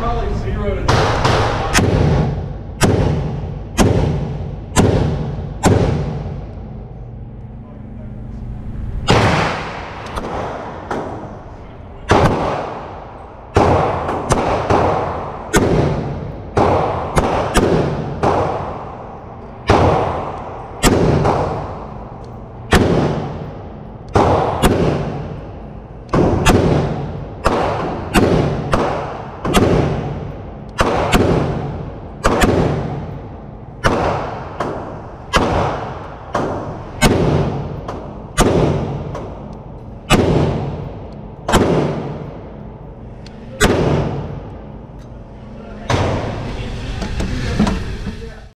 probably zero to